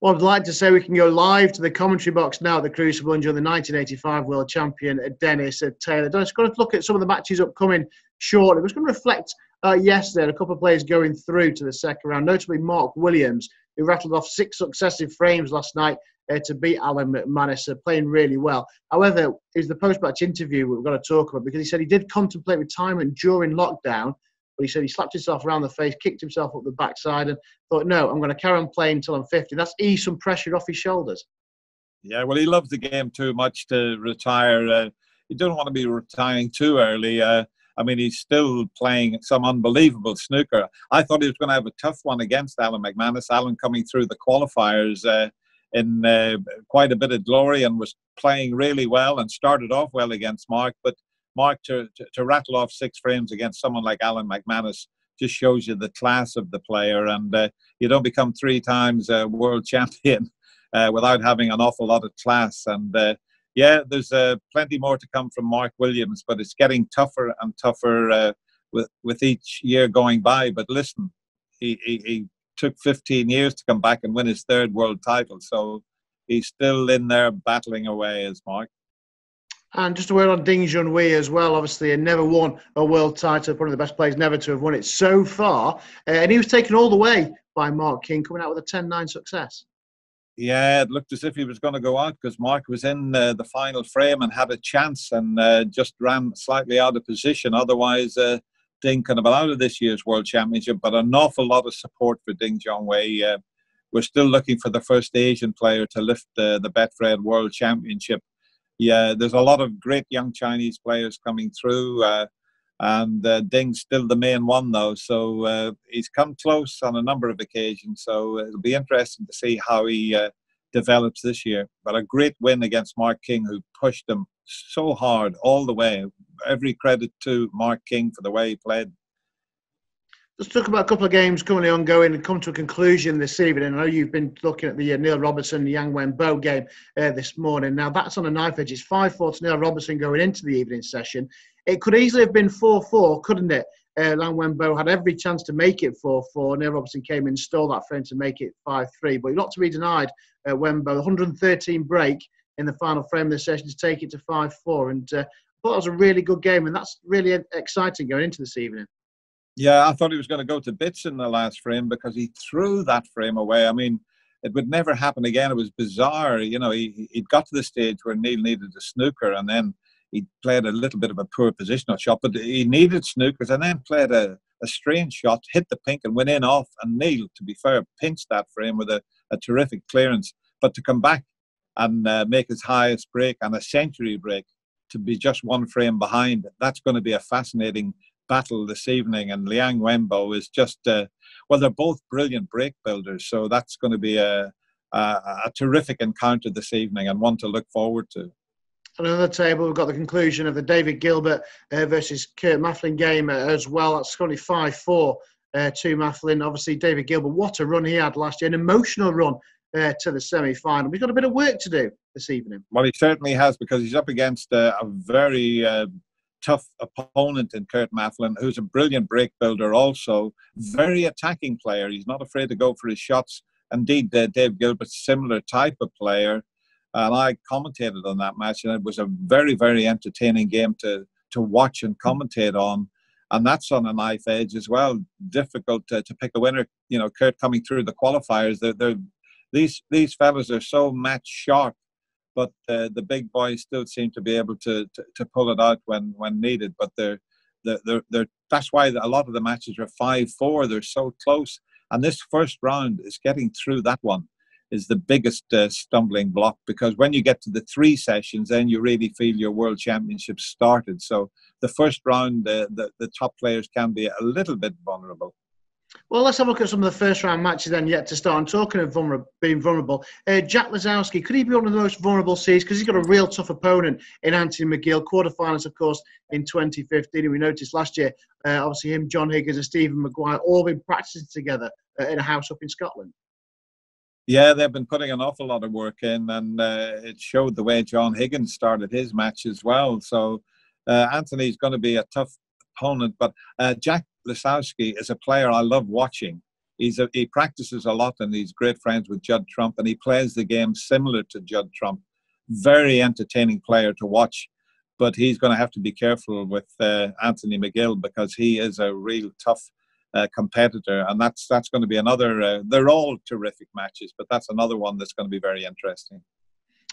Well, I'd like to say we can go live to the commentary box now at the Crucible and join the 1985 world champion Dennis Taylor. Dennis, going to look at some of the matches upcoming shortly. We're just going to reflect uh, yesterday, a couple of players going through to the second round, notably Mark Williams, who rattled off six successive frames last night uh, to beat Alan McManus, uh, playing really well. However, it was the post-match interview we've got to talk about because he said he did contemplate retirement during lockdown, but he said he slapped himself around the face, kicked himself up the backside, and thought, no, I'm going to carry on playing until I'm 50. That's ease some pressure off his shoulders. Yeah, well, he loves the game too much to retire. Uh, you don't want to be retiring too early. Uh, I mean, he's still playing some unbelievable snooker. I thought he was going to have a tough one against Alan McManus. Alan coming through the qualifiers uh, in uh, quite a bit of glory and was playing really well and started off well against Mark. But Mark to, to, to rattle off six frames against someone like Alan McManus just shows you the class of the player. And uh, you don't become three times uh, world champion uh, without having an awful lot of class. And uh, yeah, there's uh, plenty more to come from Mark Williams, but it's getting tougher and tougher uh, with with each year going by. But listen, he, he, he took 15 years to come back and win his third world title, so he's still in there battling away as Mark. And just a word on Ding Junhui as well. Obviously, he never won a world title. One of the best players never to have won it so far. Uh, and he was taken all the way by Mark King, coming out with a 10 9 success. Yeah, it looked as if he was going to go out because Mark was in uh, the final frame and had a chance and uh, just ran slightly out of position. Otherwise, uh, Ding could have been out of this year's World Championship. But an awful lot of support for Ding Junhui. Uh, we're still looking for the first Asian player to lift the Betfred World Championship yeah, there's a lot of great young Chinese players coming through, uh, and uh, Ding's still the main one though. So uh, he's come close on a number of occasions. So it'll be interesting to see how he uh, develops this year. But a great win against Mark King, who pushed him so hard all the way. Every credit to Mark King for the way he played. Let's talk about a couple of games currently ongoing and come to a conclusion this evening. I know you've been looking at the uh, Neil Robertson Liang Wenbo game uh, this morning. Now that's on a knife edge. It's 5 4 to Neil Robertson going into the evening session. It could easily have been 4 4, couldn't it? Uh, Liang Wenbo had every chance to make it 4 4. Neil Robertson came in, stole that frame to make it 5 3. But not to be denied, uh, Wenbo, 113 break in the final frame of the session to take it to 5 4. And uh, I thought it was a really good game, and that's really exciting going into this evening. Yeah, I thought he was going to go to bits in the last frame because he threw that frame away. I mean, it would never happen again. It was bizarre. You know, he, he'd got to the stage where Neil needed a snooker and then he played a little bit of a poor positional shot, but he needed snookers and then played a, a strange shot, hit the pink and went in off. And Neil, to be fair, pinched that frame with a, a terrific clearance. But to come back and uh, make his highest break and a century break to be just one frame behind, that's going to be a fascinating battle this evening. And Liang Wenbo is just, uh, well, they're both brilliant break builders. So that's going to be a, a, a terrific encounter this evening and one to look forward to. On another table, we've got the conclusion of the David Gilbert uh, versus Kurt Maflin game uh, as well. That's only 5 4 uh, to Maflin. Obviously, David Gilbert, what a run he had last year, an emotional run uh, to the semi final. We've got a bit of work to do this evening. Well, he certainly has because he's up against uh, a very uh, tough opponent in Kurt Maflin, who's a brilliant break builder, also very attacking player. He's not afraid to go for his shots. Indeed, uh, Dave Gilbert's similar type of player, and I commentated on that match, and it was a very, very entertaining game to to watch and commentate on. And that's on a knife edge as well. Difficult to, to pick a winner. You know, Kurt coming through the qualifiers. They're, they're these these fellas are so match sharp but uh, the big boys still seem to be able to, to, to pull it out when, when needed. But they're, they're, they're, that's why a lot of the matches are 5 4. They're so close. And this first round is getting through that one is the biggest uh, stumbling block because when you get to the three sessions, then you really feel your world championship started. So the first round, uh, the, the top players can be a little bit vulnerable. Well, let's have a look at some of the first round matches then yet to start. I'm talking of being vulnerable. Uh, Jack Lisowski, could he be one of the most vulnerable seeds? Because he's got a real tough opponent in Anthony McGill. Quarterfinals, of course, in 2015. And we noticed last year, uh, obviously, him, John Higgins, and Stephen Maguire all been practicing together uh, in a house up in Scotland. Yeah, they've been putting an awful lot of work in, and uh, it showed the way John Higgins started his match as well. So uh, Anthony's going to be a tough opponent, but uh, Jack Lisowski is a player I love watching. he's a, he practices a lot and he's great friends with Judd Trump and he plays the game similar to Judd Trump. Very entertaining player to watch, but he's going to have to be careful with uh, Anthony McGill because he is a real tough uh, competitor, and that's that's going to be another. Uh, they're all terrific matches, but that's another one that's going to be very interesting.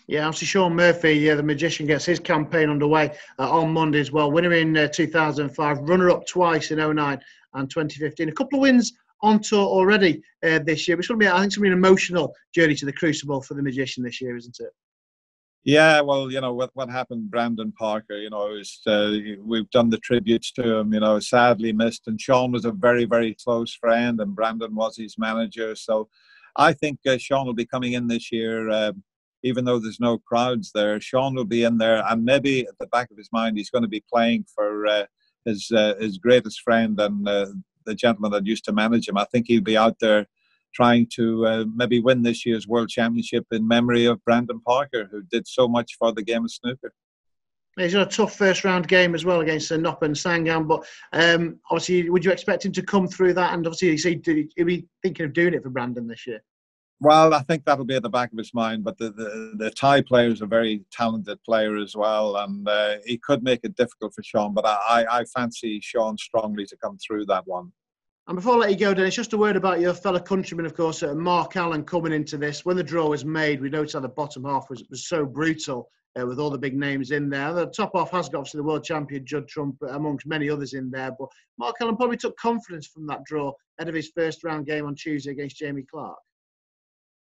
Yeah, obviously Shaun Murphy, yeah, the magician, gets his campaign underway uh, on Monday as well. Winner in uh, 2005, runner-up twice in 09 and 2015. A couple of wins on tour already uh, this year. It's going to be, I think, it's going to be an emotional journey to the Crucible for the magician this year, isn't it? Yeah, well, you know what what happened, Brandon Parker. You know, was, uh, we've done the tributes to him. You know, sadly missed, and Shaun was a very very close friend, and Brandon was his manager. So, I think uh, Shaun will be coming in this year, uh, even though there's no crowds there. Shaun will be in there, and maybe at the back of his mind, he's going to be playing for uh, his uh, his greatest friend and uh, the gentleman that used to manage him. I think he'll be out there trying to uh, maybe win this year's World Championship in memory of Brandon Parker, who did so much for the game of snooker. He's got a tough first round game as well against uh, Noppon Saengkham, but um, obviously, would you expect him to come through that? And obviously, is he, be thinking of doing it for Brandon this year? Well, I think that'll be at the back of his mind. But the the, the Thai player is a very talented player as well, and uh, he could make it difficult for Shaun. But I, I fancy Shaun strongly to come through that one. And before I let you go, Dennis, just a word about your fellow countryman, of course, uh, Mark Allen coming into this. When the draw was made, we noticed how the bottom half was, was so brutal uh, with all the big names in there. The top half has got obviously the world champion Judd Trump, amongst many others in there. But Mark Allen probably took confidence from that draw ahead of his first round game on Tuesday against Jamie Clarke.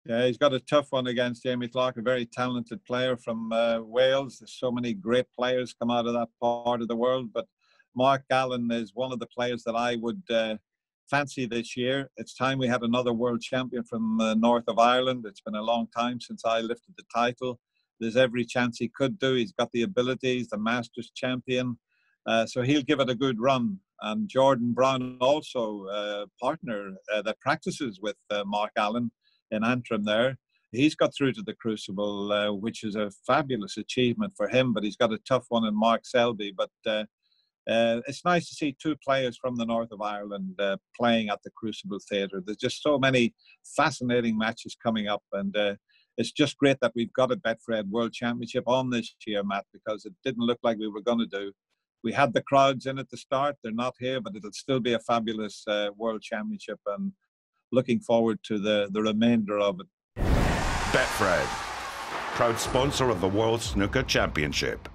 Yeah, he's got a tough one against Jamie Clarke, a very talented player from uh, Wales. There's so many great players come out of that part of the world, but Mark Allen is one of the players that I would uh, fancy this year. It's time we had another world champion from the north of Ireland. It's been a long time since I lifted the title. There's every chance he could do. He's got the abilities, the Masters champion. Uh, so he'll give it a good run. And Jordan Brown, also a partner uh, that practices with uh, Mark Allen in Antrim there. He's got through to the Crucible, uh, which is a fabulous achievement for him, but he's got a tough one in Mark Selby. But uh, uh, it's nice to see two players from the north of Ireland uh, playing at the Crucible Theatre. There's just so many fascinating matches coming up, and uh, it's just great that we've got a Betfred World Championship on this year, Matt, because it didn't look like we were going to do. We had the crowds in at the start; they're not here, but it'll still be a fabulous uh, World Championship, and looking forward to the the remainder of it. Betfred, proud sponsor of the World Snooker Championship.